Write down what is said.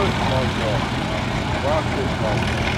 Road Monster. Rocket Monster.